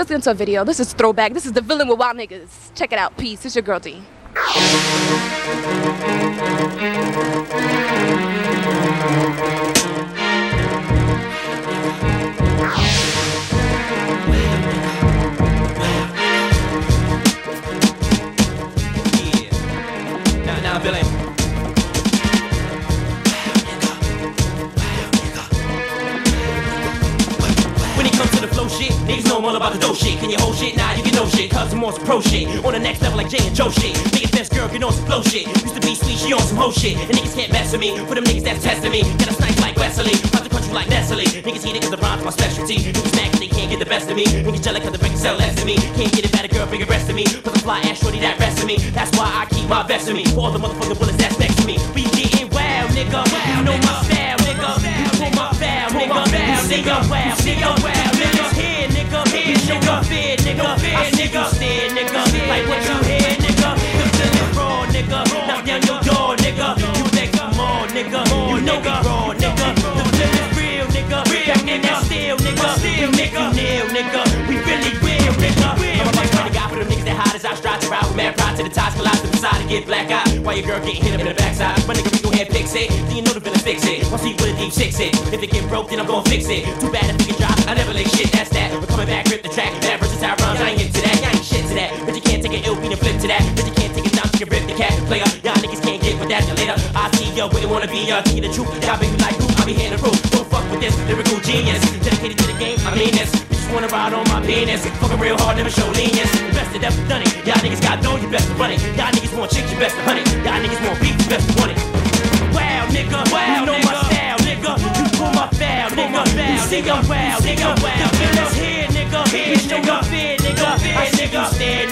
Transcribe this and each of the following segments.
listening to a video. This is throwback. This is Da Villin with wild niggas. Check it out. Peace. It's your girl Dee. Now, now, Billy. I'm all about the dope shit. Can you hold shit? Nah, you can know shit. Cause I'm on some pro shit. On the next level like Jay and Joe shit. Niggas best girl, get on some flow shit. Used to be sweet, she on some hoe shit. And niggas can't mess with me. For them niggas that's testing me. Got a snipe like Wesley. Pop the country like Nestle. Niggas heat it cause the rhymes my specialty. Niggas mad cause they can't get the best of me. Niggas jealous cause the records sell less me. Can't get it better, girl, bigger rest of me. Cause the fly ass shorty that rest of me. That's why I keep my best of me. For all the motherfucking bullets that's next to me. We getting wild, nigga. You know my style, See stare, nigga. Like what you hear, nigga. The feeling raw, nigga. Knock down your door, nigga. You think I'm more, nigga. You know we raw, nigga. The feeling's real, nigga. Back in that steel, nigga. We make you nail, nigga. We really real, nigga. I'm a the guy for them niggas that hot as I strive to ride with mad pride to the ties, collide to the side and get black eye. While your girl getting hit up in the backside. My nigga, we gon' head fix it. Then you know the villain fix it. Once he with a deep six it. If it get broke, then I'm gon' fix it. Too bad if we get dropped. I never lick shit, that's that. We're coming back, rip the track. Bad versatile rhymes, I that. I ain't shit that. But you can't take it down, you can rip the cat player. Y'all niggas can't get with that till later. I see ya, wouldn't wanna be ya. You the truth. Y'all baby like who? I be here the proof. Don't fuck with this lyrical genius. Dedicated to the game, I mean this. Just wanna ride on my penis. Fucking real hard, never show lenience. The best that ever done it. Y'all niggas got know you best to run it. Y'all niggas want chicks, you best to hunt it. Y'all niggas want beef, you best to want it. Wow, nigga, wow, you know my style, nigga. You pull my foul, nigga. You see I'm wild, nigga. The feeling's here, nigga. Here, nigga. Fear, nigga. I see you stare,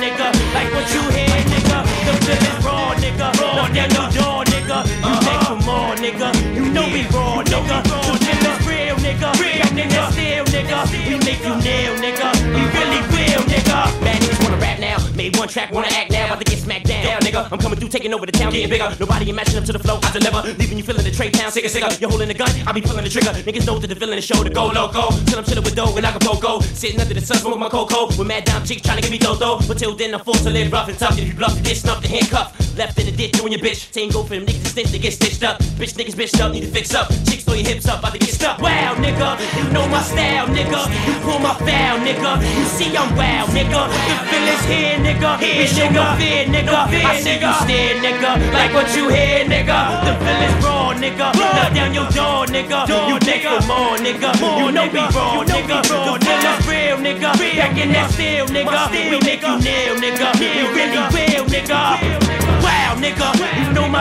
one track, wanna act now. About to get smacked down, down, nigga. I'm coming through, taking over the town, getting bigger. Nobody matching up to the flow. I deliver, leaving you feeling the trade town, sicker, sicker. You're holding the gun, I be pulling the trigger. Niggas know that the villain is show to go loco. Till I'm chilling with dough and go Sitting under the sun, smoking my cocoa. With mad dime chicks trying to give me dodo. But till then, I'm forced to live rough and tough. If you bluff, get snuffed and handcuffed. Left in the ditch, doing your bitch. Saying go for them niggas that they get stitched up. Bitch niggas bitched up, need to fix up. Chicks throw your hips up, about to get stuck. Wow, nigga, you know my style, nigga. You pull my foul, nigga. You see I'm wild, nigga. The feeling's here, nigga. Here, nigga. Fear, nigga. I see you stare, nigga. Like what you hear, nigga. The feeling's raw, nigga. Knock down your door, nigga. You think for more, nigga. You know we raw, nigga. The feeling's real, nigga. Back in that steel, nigga. We make you nail, nigga. We really real, nigga. Wow, nigga.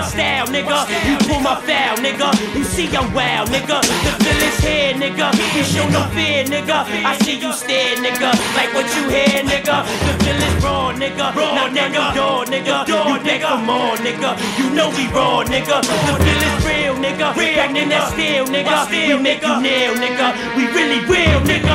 You style, nigga. You pull my foul, nigga. You see I'm wild, nigga. The feeling's here, nigga. You show no fear, nigga. I see you stare, nigga. Like what you hear, nigga. The feeling's raw, nigga. Knock down your door, nigga. You beg for more, nigga. You know we raw, nigga. The feeling's real, nigga. Back in that steel, nigga. We make you nail, nigga. We really real, nigga.